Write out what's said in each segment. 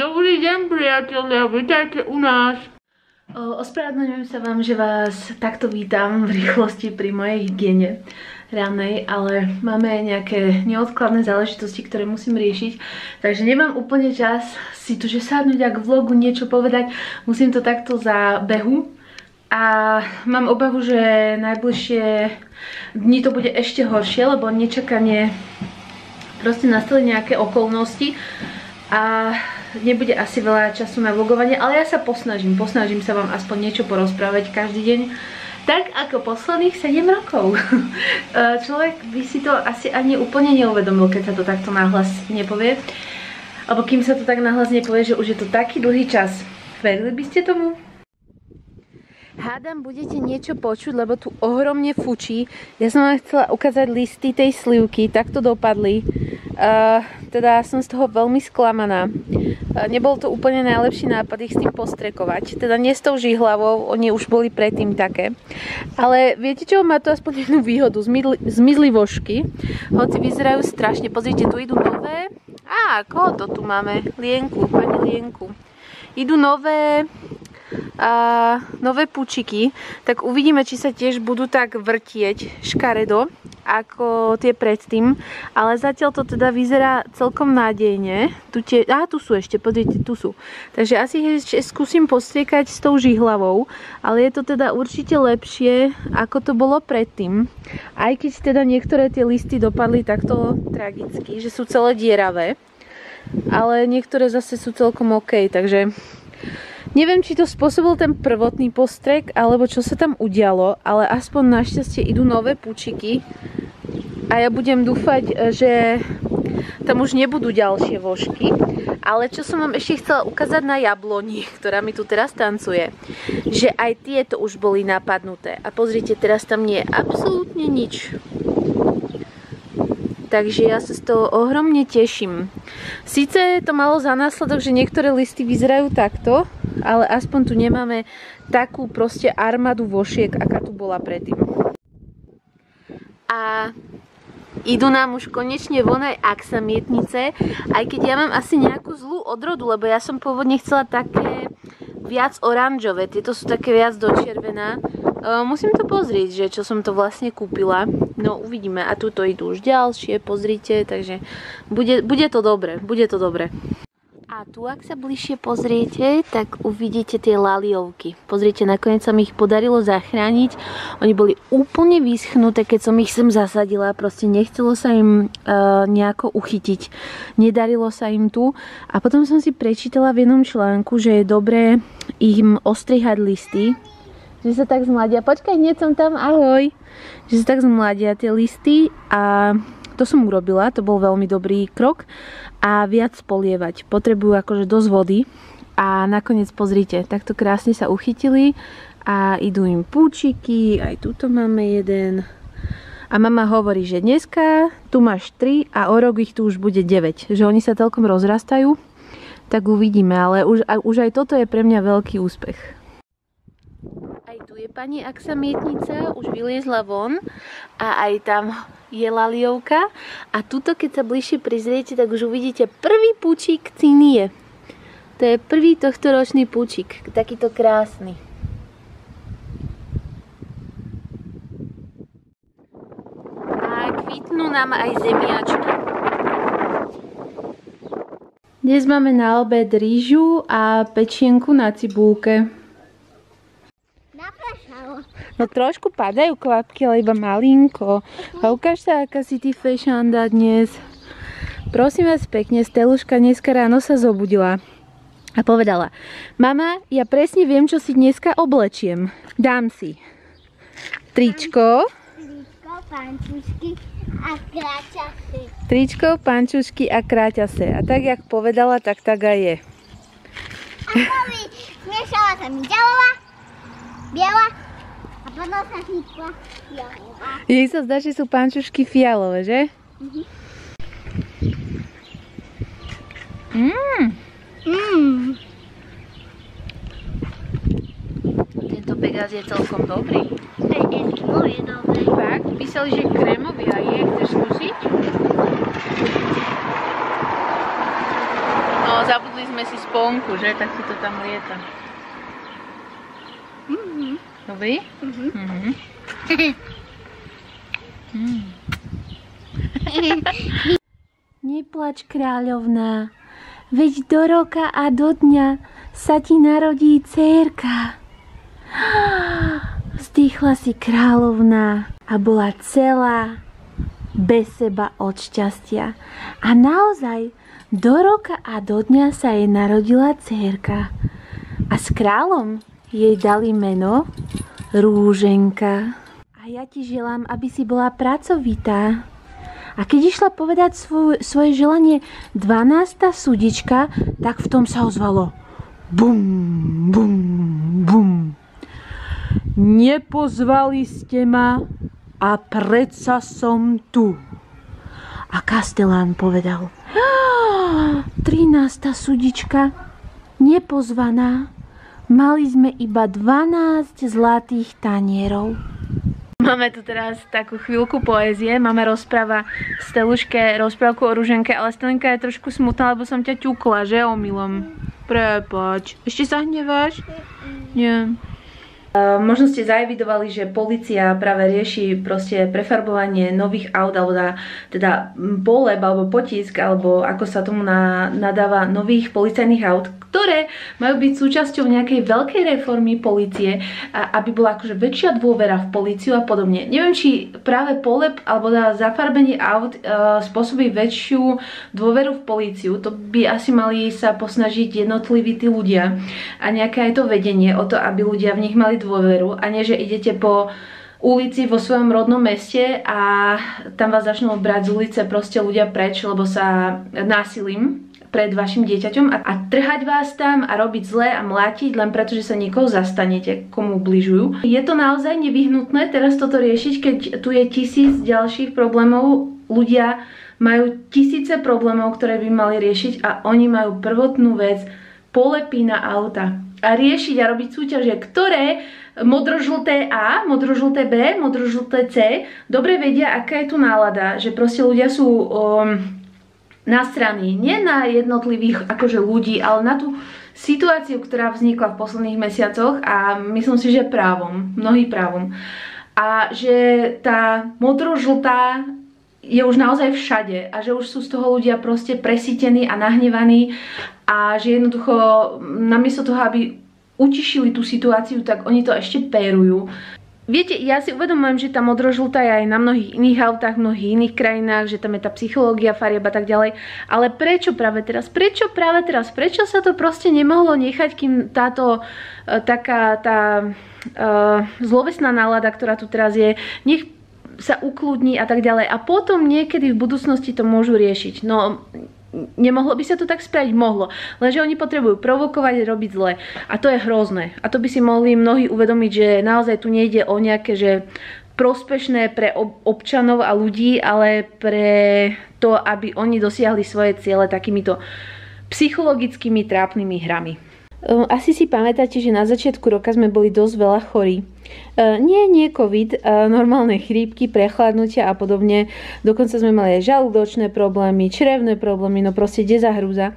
Dobrý deň priatelia, vítajte u nás. Ospravedlňujem sa vám, že vás takto vítam v rýchlosti pri mojej hygiene ránej, ale máme nejaké neodkladné záležitosti, ktoré musím riešiť, takže nemám úplne čas si tu, že sadnúť a k vlogu niečo povedať, musím to takto za behu. A mám obavu, že najbližšie dni to bude ešte horšie, lebo nečakanie proste nastali nejaké okolnosti. A nebude asi veľa času na vlogovanie, ale ja sa posnažím, posnažím sa vám aspoň niečo porozprávať každý deň, tak ako posledných 7 rokov. E, človek by si to asi ani úplne neuvedomil, keď sa to takto nahlas nepovie. Alebo kým sa to tak nahlas nepovie, že už je to taký dlhý čas. Verili by ste tomu? Hádam, budete niečo počuť, lebo tu ohromne fučí. Ja som vám chcela ukázať listy tej slivky, tak to dopadli. Uh, teda som z toho veľmi sklamaná. Uh, nebol to úplne najlepší nápad ich s tým postrekovať. Teda nie s tou žihlavou, oni už boli predtým také. Ale viete čo, má to aspoň jednu výhodu. Zmizli, zmizli vošky, hoci vyzerajú strašne. Pozrite, tu idú nové. Á, koho to tu máme? Lienku, pani Lienku. Idú nové nové pučiky, tak uvidíme, či sa tiež budú tak vrtieť škaredo, ako tie predtým, ale zatiaľ to teda vyzerá celkom nádejne. Tu tie, aha, tu sú ešte, pozrite, tu sú. Takže asi ešte skúsim postriekať s tou žihlavou, ale je to teda určite lepšie, ako to bolo predtým. Aj keď teda niektoré tie listy dopadli takto tragicky, že sú celé dieravé, ale niektoré zase sú celkom OK, takže Neviem, či to spôsobil ten prvotný postrek, alebo čo sa tam udialo, ale aspoň našťastie idú nové pučiky a ja budem dúfať, že tam už nebudú ďalšie vožky. Ale čo som vám ešte chcela ukázať na jabloni, ktorá mi tu teraz tancuje, že aj tieto už boli napadnuté. A pozrite, teraz tam nie je absolútne nič. Takže ja sa z toho ohromne teším. Sice to malo za následok, že niektoré listy vyzerajú takto, ale aspoň tu nemáme takú proste armádu vošiek, aká tu bola predtým. A idú nám už konečne von aj aksamietnice, aj keď ja mám asi nejakú zlú odrodu, lebo ja som pôvodne chcela také viac oranžové, tieto sú také viac do červená. Uh, musím to pozrieť, že čo som to vlastne kúpila. No uvidíme. A tuto idú už ďalšie, pozrite, takže bude, bude to dobre, bude to dobre. A tu, ak sa bližšie pozriete, tak uvidíte tie laliovky. Pozrite, nakoniec sa mi ich podarilo zachrániť. Oni boli úplne vyschnuté, keď som ich sem zasadila. Proste nechcelo sa im uh, nejako uchytiť. Nedarilo sa im tu. A potom som si prečítala v jednom článku, že je dobré im ostrihať listy. Že sa tak zmladia. Počkaj, hneď som tam, ahoj. Že sa tak zmladia tie listy a to som urobila, to bol veľmi dobrý krok a viac polievať. Potrebujú akože dosť vody a nakoniec pozrite, takto krásne sa uchytili a idú im púčiky, aj tuto máme jeden. A mama hovorí, že dneska tu máš 3 a o rok ich tu už bude 9. Že oni sa celkom rozrastajú, tak uvidíme, ale už, už aj toto je pre mňa veľký úspech. Je pani aksamietnica, už vyliezla von a aj tam je laliovka. A tuto, keď sa bližšie prizriete, tak už uvidíte prvý púčik cinie. To je prvý tohto ročný púčik, takýto krásny. A kvitnú nám aj zemiačky. Dnes máme na obed rýžu a pečienku na cibulke. No trošku padajú kvapky, ale iba malinko. A ukáž sa, aká si ty fešanda dnes. Prosím vás pekne, Steluška dneska ráno sa zobudila a povedala Mama, ja presne viem, čo si dneska oblečiem. Dám si tričko. Tričko, pančušky a kráťasy. Tričko, pančušky a kráťase. A tak, jak povedala, tak tak aj je. A zmiešala sa mi ďalová, biela jej sa zdá, že sú pančušky fialové, že? Mhm. Mmm. Mmm. Tento Pegas je celkom dobrý. Eskimo je dobrý. Fakt? Písali, že krémový a je. Chceš skúsiť? No, zabudli sme si sponku, že? Tak si to tam lieta. Dobrý? Mhm. Mhm. Neplač, kráľovná, veď do roka a do dňa sa ti narodí dcérka. Vzdýchla si kráľovná a bola celá bez seba od šťastia. A naozaj, do roka a do dňa sa jej narodila dcérka. A s kráľom jej dali meno Rúženka. A ja ti želám, aby si bola pracovitá. A keď išla povedať svoj, svoje želanie 12. súdička, tak v tom sa ozvalo bum, bum, bum. Nepozvali ste ma a predsa som tu. A Kastelán povedal, 13. súdička, nepozvaná, mali sme iba 12 zlatých tanierov. Máme tu teraz takú chvíľku poézie. Mama rozpráva Steluške rozprávku o Ruženke, ale Stelinka je trošku smutná, lebo som ťa ťukla, že omylom. Prepač. Ešte sa hneváš? Nie. Uh, možno ste zaevidovali, že policia práve rieši proste prefarbovanie nových aut, alebo teda, teda poleb, alebo potisk, alebo ako sa tomu na, nadáva nových policajných aut, ktoré majú byť súčasťou nejakej veľkej reformy policie, aby bola akože väčšia dôvera v policiu a podobne. Neviem, či práve poleb alebo zafarbenie aut uh, spôsobí väčšiu dôveru v policiu. To by asi mali sa posnažiť jednotliví tí ľudia a nejaké aj to vedenie o to, aby ľudia v nich mali dôveru a nie, že idete po ulici vo svojom rodnom meste a tam vás začnú brať z ulice proste ľudia preč, lebo sa násilím pred vašim dieťaťom a, a trhať vás tam a robiť zle a mlátiť len preto, že sa niekoho zastanete, komu ubližujú. Je to naozaj nevyhnutné teraz toto riešiť, keď tu je tisíc ďalších problémov. Ľudia majú tisíce problémov, ktoré by mali riešiť a oni majú prvotnú vec polepí na auta a riešiť a robiť súťaže, ktoré modrožlté A, modrožlté B, modrožlté C dobre vedia, aká je tu nálada, že proste ľudia sú um, na strany, nie na jednotlivých akože ľudí, ale na tú situáciu, ktorá vznikla v posledných mesiacoch a myslím si, že právom, mnohý právom. A že tá modrožltá je už naozaj všade a že už sú z toho ľudia proste presítení a nahnevaní a že jednoducho namiesto toho, aby utišili tú situáciu, tak oni to ešte pérujú. Viete, ja si uvedomujem, že tá modrožltá je aj na mnohých iných autách, v mnohých iných krajinách, že tam je tá psychológia, farieb a tak ďalej. Ale prečo práve teraz? Prečo práve teraz? Prečo sa to proste nemohlo nechať, kým táto uh, taká tá uh, zlovesná nálada, ktorá tu teraz je, nech sa ukludní a tak ďalej. A potom niekedy v budúcnosti to môžu riešiť. No, Nemohlo by sa to tak spraviť? Mohlo. Lenže oni potrebujú provokovať, robiť zle. A to je hrozné. A to by si mohli mnohí uvedomiť, že naozaj tu nejde o nejaké, že prospešné pre občanov a ľudí, ale pre to, aby oni dosiahli svoje ciele takýmito psychologickými trápnymi hrami. Ehm, asi si pamätáte, že na začiatku roka sme boli dosť veľa chorí. Ehm, nie, nie COVID, normálne chrípky, prechladnutia a podobne. Dokonca sme mali aj žalúdočné problémy, črevné problémy, no proste dezahrúza.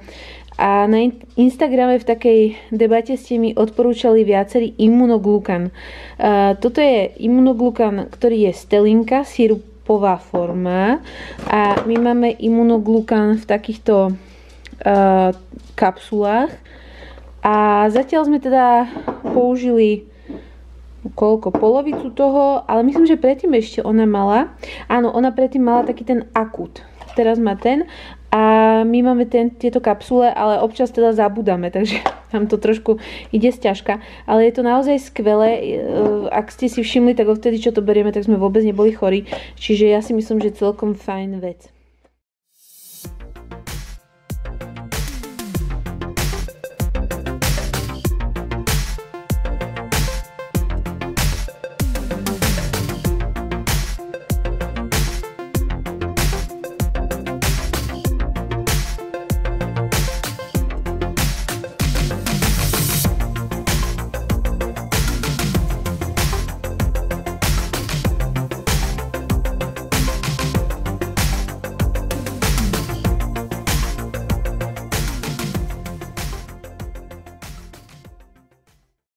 A na Instagrame v takej debate ste mi odporúčali viacerý imunoglukan. Ehm, toto je imunoglukan, ktorý je stelinka, sirupová forma. A my máme imunoglukan v takýchto kapsulách a zatiaľ sme teda použili koľko, polovicu toho, ale myslím, že predtým ešte ona mala, áno, ona predtým mala taký ten akut. Teraz má ten a my máme ten, tieto kapsule, ale občas teda zabudáme, takže tam to trošku ide sťažka. Ale je to naozaj skvelé, e, ak ste si všimli, tak odtedy, čo to berieme, tak sme vôbec neboli chorí. Čiže ja si myslím, že celkom fajn vec.